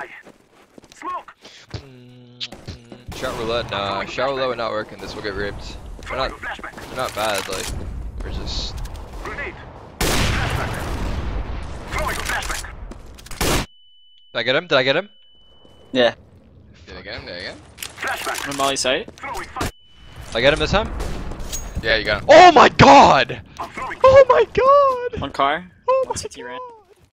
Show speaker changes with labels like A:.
A: guy. Smoke.
B: Shot roulette, nah. Shot roulette would not working. this will get ripped. We're not, we're not bad, like, we're just... Did I get him? Did I get him?
C: Yeah.
D: Did I get him? Did I get him?
A: Flashback.
C: On Molly
A: side.
B: Did I get him this time?
D: Yeah, you got him.
B: Oh my god! Oh my god!
C: One car.
B: Oh my god!